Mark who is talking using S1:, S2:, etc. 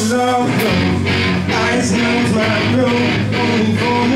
S1: Love, I'm blue, eyes only for